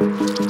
you.